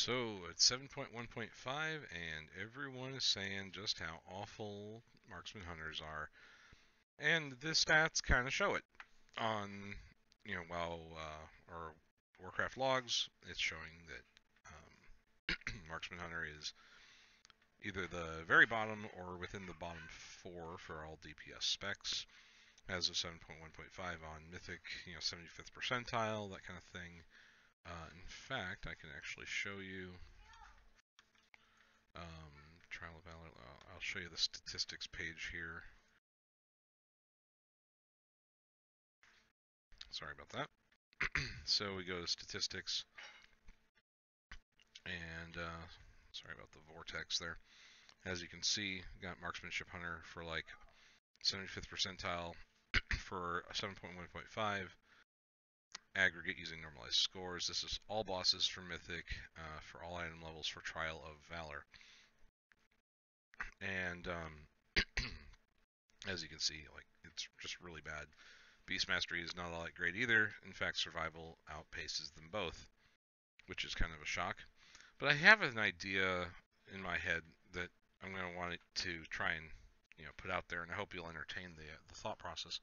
So it's 7.1.5, and everyone is saying just how awful marksman hunters are. And the stats kind of show it. On, you know, while, uh, or Warcraft logs, it's showing that um, marksman hunter is either the very bottom or within the bottom four for all DPS specs as of 7.1.5 on Mythic, you know, 75th percentile, that kind of thing. Uh, in fact, I can actually show you um, Trial of Valor. I'll show you the statistics page here. Sorry about that. so we go to statistics, and uh, sorry about the vortex there. As you can see, got marksmanship hunter for like 75th percentile for 7.1.5 aggregate using normalized scores. This is all bosses for Mythic uh, for all item levels for Trial of Valor. And um, as you can see, like it's just really bad. Beast Mastery is not all that great either. In fact, Survival outpaces them both, which is kind of a shock. But I have an idea in my head that I'm going to want to try and you know put out there, and I hope you'll entertain the the thought process.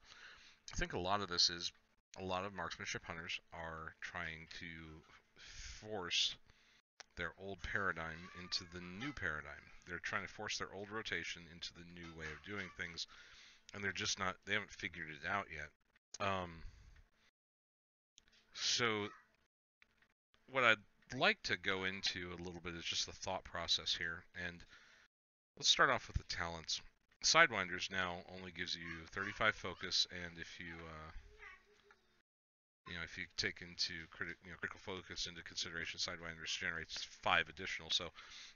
I think a lot of this is a lot of marksmanship hunters are trying to force their old paradigm into the new paradigm. They're trying to force their old rotation into the new way of doing things, and they're just not. They haven't figured it out yet. Um, so, what I'd like to go into a little bit is just the thought process here, and let's start off with the talents. Sidewinders now only gives you 35 focus, and if you uh, you know, if you take into criti- you know, critical focus into consideration, Sidewinders generates five additional. So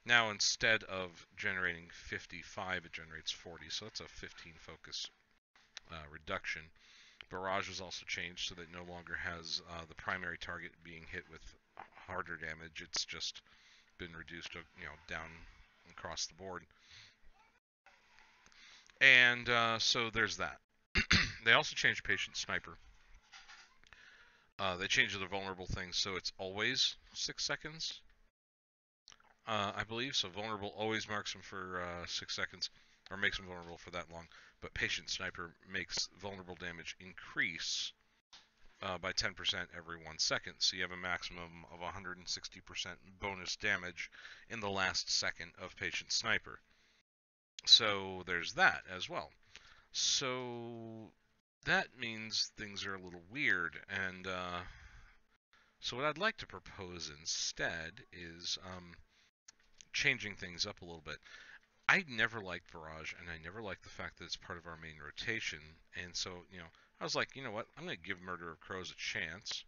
now instead of generating 55, it generates 40. So that's a 15 focus uh, reduction. Barrage was also changed so that no longer has uh, the primary target being hit with harder damage. It's just been reduced, to, you know, down across the board. And uh, so there's that. they also changed Patient Sniper. Uh, they changed the vulnerable thing, so it's always six seconds, uh, I believe. So vulnerable always marks them for uh, six seconds, or makes them vulnerable for that long. But patient sniper makes vulnerable damage increase uh, by 10% every one second. So you have a maximum of 160% bonus damage in the last second of patient sniper. So there's that as well. So that means things are a little weird. And uh, so what I'd like to propose instead is um, changing things up a little bit. I never liked Barrage, and I never liked the fact that it's part of our main rotation. And so, you know, I was like, you know what? I'm going to give Murder of Crows a chance.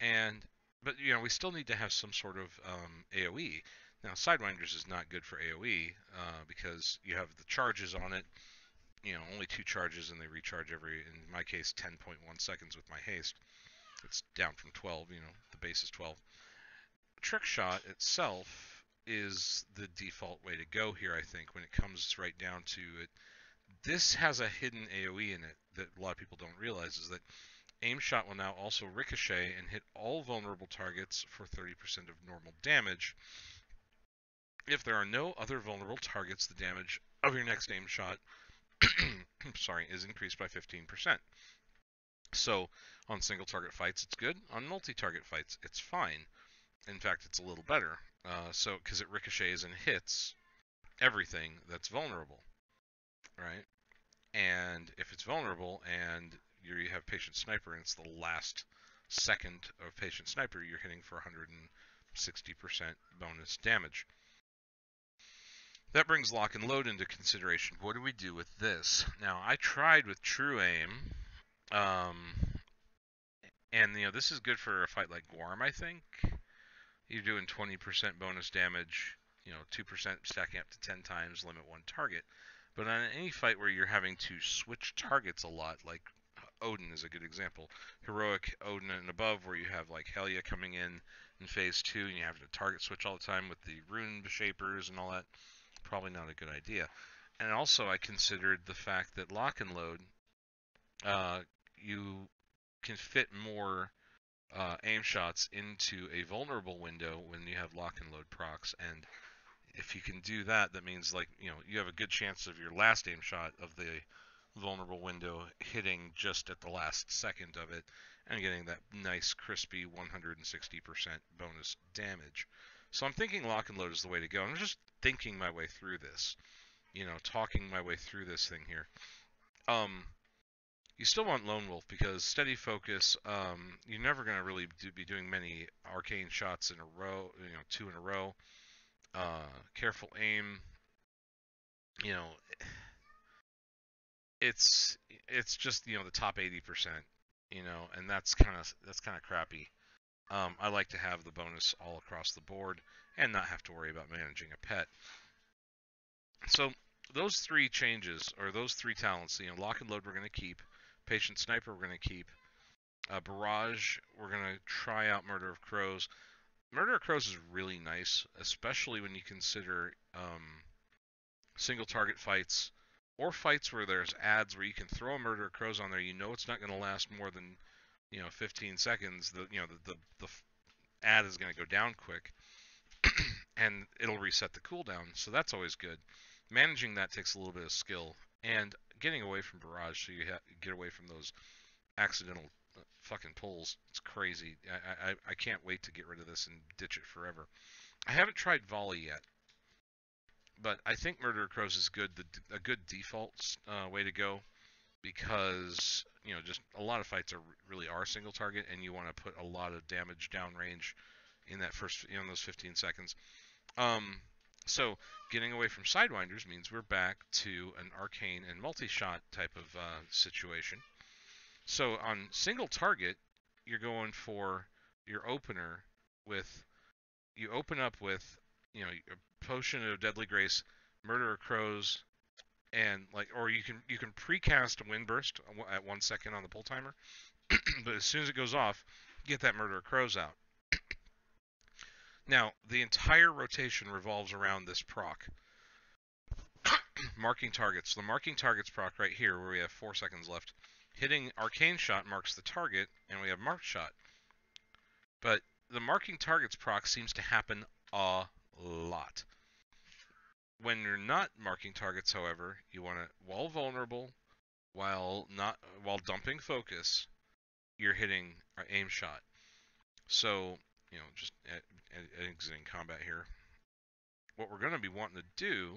And, but, you know, we still need to have some sort of um, AoE. Now, Sidewinders is not good for AoE uh, because you have the charges on it you know, only two charges and they recharge every, in my case, 10.1 seconds with my haste. It's down from 12, you know, the base is 12. Trick shot itself is the default way to go here, I think, when it comes right down to it. This has a hidden AoE in it that a lot of people don't realize is that aim shot will now also ricochet and hit all vulnerable targets for 30% of normal damage. If there are no other vulnerable targets, the damage of your next aim shot sorry, is increased by 15%. So on single target fights, it's good. On multi-target fights, it's fine. In fact, it's a little better. Uh, so because it ricochets and hits everything that's vulnerable, right? And if it's vulnerable and you have patient sniper and it's the last second of patient sniper, you're hitting for 160% bonus damage. That brings lock and load into consideration. What do we do with this? Now, I tried with true aim, um, and you know this is good for a fight like Guarm. I think you're doing 20% bonus damage, you know, 2% stacking up to 10 times, limit one target. But on any fight where you're having to switch targets a lot, like Odin is a good example, heroic Odin and above, where you have like Helya coming in in phase two, and you have to target switch all the time with the rune shapers and all that probably not a good idea. And also, I considered the fact that lock and load, uh, you can fit more uh, aim shots into a vulnerable window when you have lock and load procs. And if you can do that, that means like you know you have a good chance of your last aim shot of the vulnerable window hitting just at the last second of it and getting that nice crispy 160% bonus damage. So I'm thinking lock and load is the way to go. I'm just thinking my way through this, you know, talking my way through this thing here. Um, you still want Lone Wolf because steady focus. Um, you're never going to really do, be doing many arcane shots in a row, you know, two in a row. Uh, careful aim. You know, it's it's just you know the top 80%. You know, and that's kind of that's kind of crappy. Um, I like to have the bonus all across the board and not have to worry about managing a pet. So those three changes, or those three talents, you know, lock and load we're going to keep, patient sniper we're going to keep, uh, barrage we're going to try out murder of crows. Murder of crows is really nice, especially when you consider um, single target fights or fights where there's adds where you can throw a murder of crows on there. You know it's not going to last more than you know 15 seconds the you know the the, the add is going to go down quick and it'll reset the cooldown so that's always good. Managing that takes a little bit of skill and getting away from barrage so you ha- get away from those accidental uh, fucking pulls it's crazy. I, I i can't wait to get rid of this and ditch it forever. I haven't tried volley yet but i think murder crows is good the, a good default uh, way to go because you know just a lot of fights are really are single target, and you want to put a lot of damage downrange in that first you know, in those 15 seconds. Um, so getting away from sidewinders means we're back to an arcane and multi-shot type of uh, situation. So on single target, you're going for your opener with you open up with you know a potion of deadly grace, murder of crows, and like or you can you can precast a Windburst at one second on the pull timer but as soon as it goes off get that murder of crows out. Now the entire rotation revolves around this proc. Marking targets. The marking targets proc right here where we have four seconds left. Hitting arcane shot marks the target and we have marked shot. But the marking targets proc seems to happen a lot when you're not marking targets, however, you want to, while vulnerable, while not while dumping focus, you're hitting an aim shot. So, you know, just exiting combat here. What we're going to be wanting to do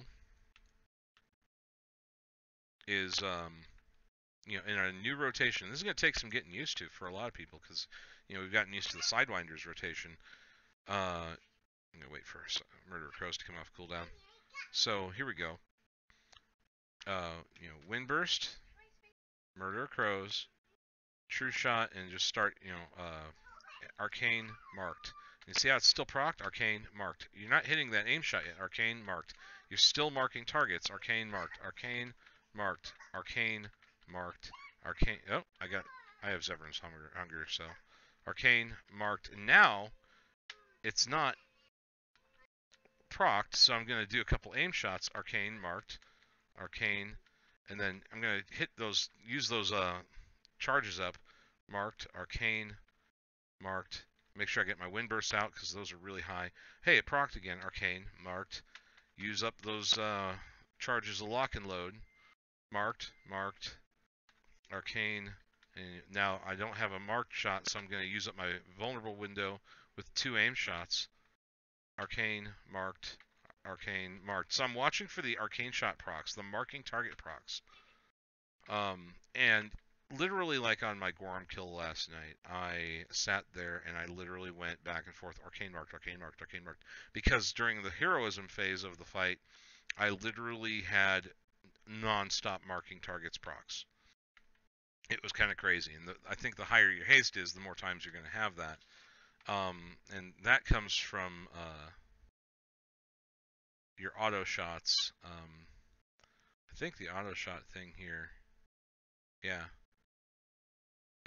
is, um, you know, in a new rotation, this is going to take some getting used to for a lot of people because, you know, we've gotten used to the Sidewinders rotation. Uh, I'm going to wait for Murder Crows to come off cooldown. So here we go. Uh, you know, Windburst, Murder Crows, Trueshot, and just start, you know, uh, Arcane marked. You see how it's still procced? Arcane marked. You're not hitting that aim shot yet. Arcane marked. You're still marking targets. Arcane marked. Arcane marked. Arcane marked. Arcane. Oh, I got. I have Zevrim's hunger. Hunger. So, Arcane marked. Now, it's not procced, so I'm going to do a couple aim shots, arcane marked, arcane, and then I'm going to hit those, use those uh, charges up, marked, arcane, marked. Make sure I get my Windbursts out because those are really high. Hey, it procced again, arcane, marked. Use up those uh, charges of lock and load, marked, marked, arcane. And now I don't have a marked shot, so I'm going to use up my vulnerable window with two aim shots. Arcane marked. Arcane marked. So I'm watching for the arcane shot procs, the marking target procs. Um, and literally, like on my Guarm kill last night, I sat there and I literally went back and forth, arcane marked, arcane marked, arcane marked, because during the heroism phase of the fight, I literally had non-stop marking targets procs. It was kind of crazy, and the, I think the higher your haste is, the more times you're going to have that. Um, and that comes from uh, your auto shots. Um, I think the auto shot thing here, yeah.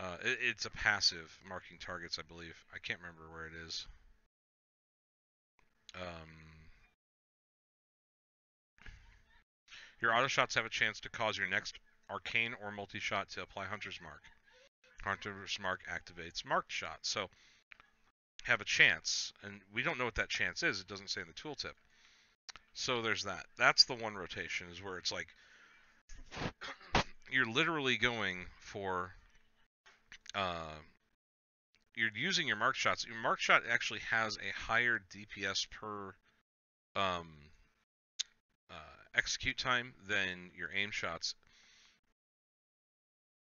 Uh, it, it's a passive marking targets, I believe. I can't remember where it is. Um, your auto shots have a chance to cause your next arcane or multi shot to apply Hunter's Mark. Hunter's Mark activates marked shot. So have a chance, and we don't know what that chance is. It doesn't say in the tooltip. So there's that. That's the one rotation is where it's like you're literally going for uh, you're using your mark shots. Your mark shot actually has a higher DPS per um, uh, execute time than your aim shots,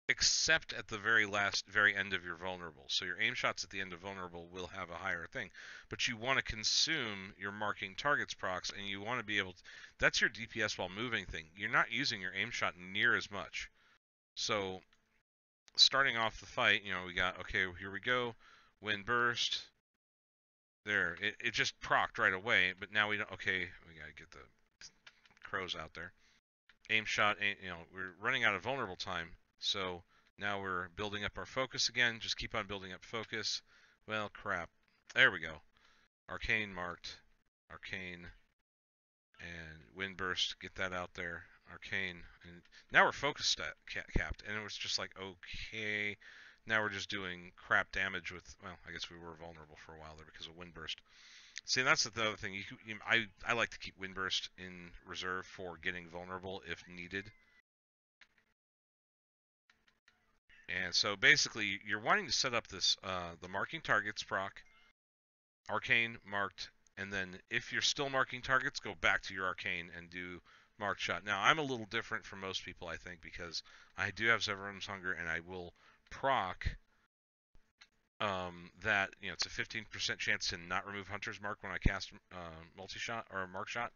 except at the very last, very end of your vulnerable. So your aim shots at the end of vulnerable will have a higher thing, but you want to consume your marking targets procs, and you want to be able. To, that's your DPS while moving thing. You're not using your aim shot near as much. So starting off the fight, you know, we got okay, here we go, Windburst. There, it, it just procced right away, but now we don't. Okay, we gotta get the crows out there. Aim shot, you know, we're running out of vulnerable time, so now we're building up our focus again. Just keep on building up focus. Well, crap. There we go. Arcane marked. Arcane. And Windburst. Get that out there. Arcane. And now we're focused uh, at capped. And it was just like, okay. Now we're just doing crap damage with, well, I guess we were vulnerable for a while there because of Windburst. See, that's the other thing. You, you, I, I like to keep Windburst in reserve for getting vulnerable if needed. And so basically, you're wanting to set up this uh, the marking targets proc, arcane marked, and then if you're still marking targets, go back to your arcane and do marked shot. Now, I'm a little different from most people, I think, because I do have Zevrim's Hunger, and I will proc um, that you know it's a 15% chance to not remove Hunter's Mark when I cast uh, multi-shot or mark shot.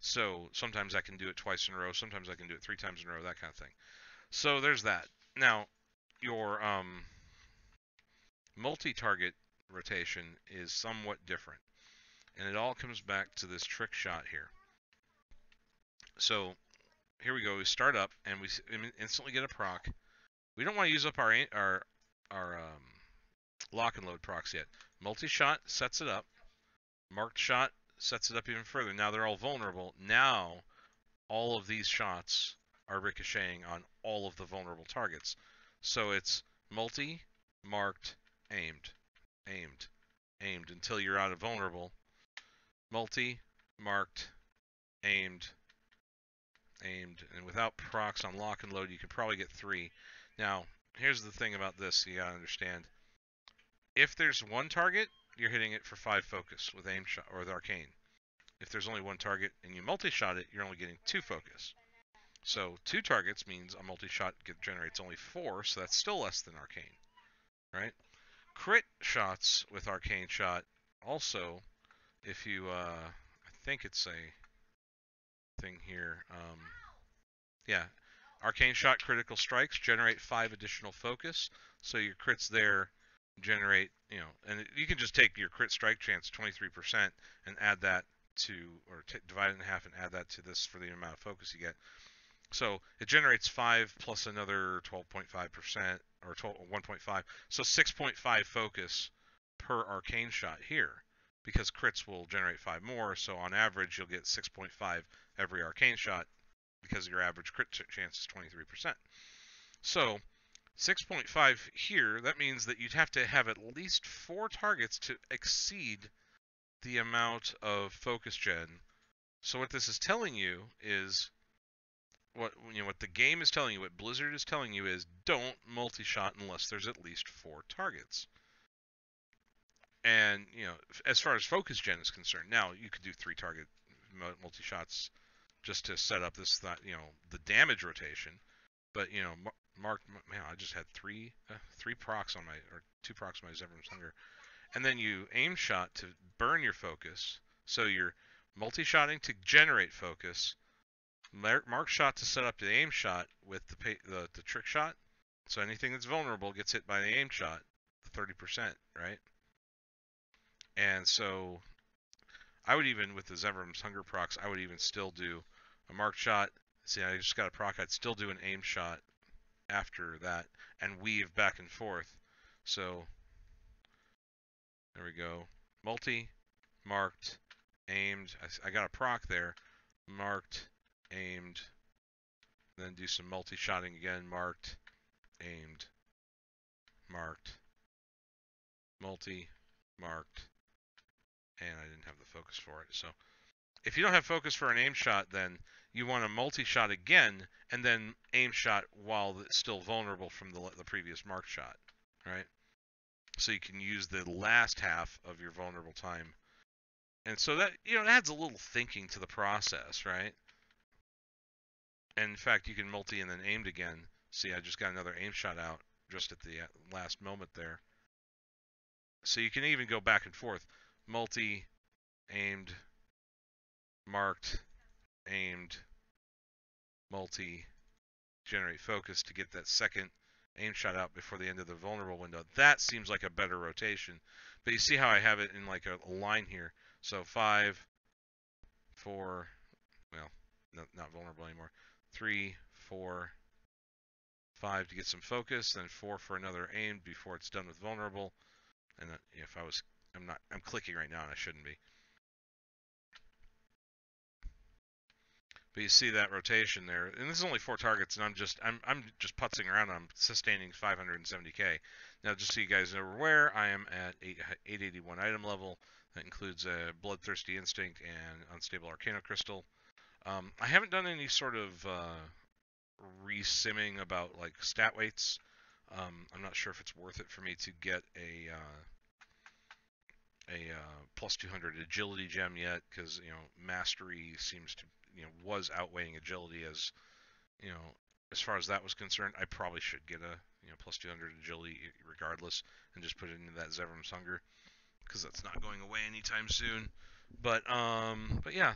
So sometimes I can do it twice in a row, sometimes I can do it three times in a row, that kind of thing. So there's that. Now, your um, multi-target rotation is somewhat different, and it all comes back to this trick shot here. So here we go. We start up, and we instantly get a proc. We don't want to use up our our our um, lock and load procs yet. Multi-shot sets it up. Marked shot sets it up even further. Now they're all vulnerable. Now all of these shots are ricocheting on all of the vulnerable targets. So it's multi, marked, aimed, aimed, aimed until you're out of vulnerable. Multi, marked, aimed, aimed. And without procs on lock and load, you can probably get three. Now, here's the thing about this you gotta understand if there's one target, you're hitting it for five focus with aim shot or with arcane. If there's only one target and you multi-shot it, you're only getting two focus. So two targets means a multi-shot generates only four, so that's still less than arcane, right? Crit shots with arcane shot also, if you, uh, I think it's a thing here. Um, yeah, arcane shot critical strikes generate five additional focus, so your crits there generate, you know, and you can just take your crit strike chance 23% and add that to, or divide it in half and add that to this for the amount of focus you get. So it generates 5 plus another 12.5% or 12, 1.5. So 6.5 focus per arcane shot here because crits will generate 5 more. So on average, you'll get 6.5 every arcane shot because your average crit chance is 23%. So 6.5 here, that means that you'd have to have at least four targets to exceed the amount of focus gen. So what this is telling you is what you know what the game is telling you, what Blizzard is telling you is don't multi-shot unless there's at least four targets. And you know, as far as focus gen is concerned, now you could do three target multi-shots just to set up this you know, the damage rotation. But you know, Mark, Man, I just had three uh, three procs on my or two procs on my Zevrim's Hunger, and then you aim shot to burn your focus. So you're multi-shotting to generate focus. Mark shot to set up the aim shot with the, the the trick shot. So anything that's vulnerable gets hit by the aim shot, 30%, right? And so I would even with the Zevrim's Hunger procs, I would even still do a mark shot. See, I just got a proc. I'd still do an aim shot after that and weave back and forth. So there we go. Multi, marked, aimed. I, I got a proc there. Marked, aimed. Then do some multi-shotting again. Marked, aimed. marked, multi, marked, and I didn't have the focus for it. So if you don't have focus for an aim shot, then you want a multi-shot again, and then aim shot while it's still vulnerable from the, the previous mark shot, right? So you can use the last half of your vulnerable time. And so that, you know, it adds a little thinking to the process, right? And in fact, you can multi and then aimed again. See, I just got another aim shot out just at the uh, last moment there. So you can even go back and forth. Multi, aimed, marked, aimed, multi, generate focus to get that second aim shot out before the end of the vulnerable window. That seems like a better rotation. But you see how I have it in like a, line here. So five, four, well, no, not vulnerable anymore. Three, four, five to get some focus, then four for another aim before it's done with vulnerable. And if I was, I'm not, I'm clicking right now and I shouldn't be. But you see that rotation there, and this is only four targets, and I'm just I'm I'm just putzing around. I'm sustaining 570k. Now, just so you guys know where I am at 8, 881 item level. That includes a Bloodthirsty Instinct and Unstable Arcanocrystal. Um, I haven't done any sort of uh, re-simming about like stat weights. Um, I'm not sure if it's worth it for me to get a uh, a uh, plus 200 agility gem yet because you know mastery seems to you know was outweighing agility as you know as far as that was concerned. I probably should get a you know plus 200 agility regardless and just put it into that Zevrim's hunger because that's not going away anytime soon. But um, but yeah,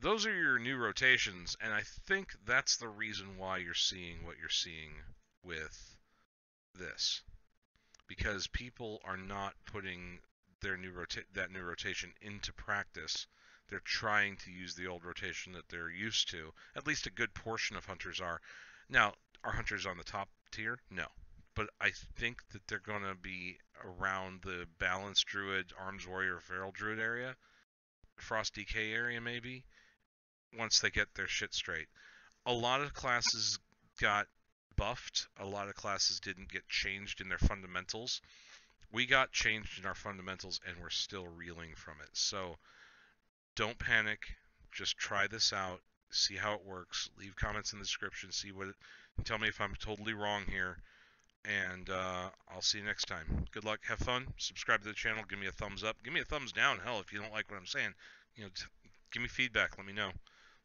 those are your new rotations, and I think that's the reason why you're seeing what you're seeing with this, because people are not putting their new rota- that new rotation into practice. They're trying to use the old rotation that they're used to. At least a good portion of hunters are. Now, are hunters on the top tier? No. But I think that they're going to be around the balanced druid, arms warrior, feral druid area, frost DK area maybe, once they get their shit straight. A lot of classes got buffed. A lot of classes didn't get changed in their fundamentals we got changed in our fundamentals and we're still reeling from it. So don't panic. Just try this out. See how it works. Leave comments in the description. See what. Tell me if I'm totally wrong here. And uh, I'll see you next time. Good luck. Have fun. Subscribe to the channel. Give me a thumbs up. Give me a thumbs down. Hell, if you don't like what I'm saying, you know, give me feedback. Let me know.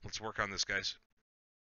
Let's work on this, guys.